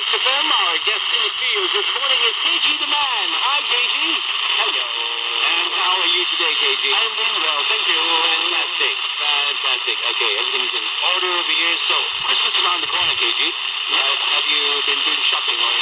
back to them. Our guest in the studio this morning is KG the Man. Hi, KG. Hello. And how are you today, KG? I'm doing well, thank you. Fantastic. Fantastic. Okay, everything's in order over here. So, Christmas around the corner, KG. Uh, have you been doing shopping or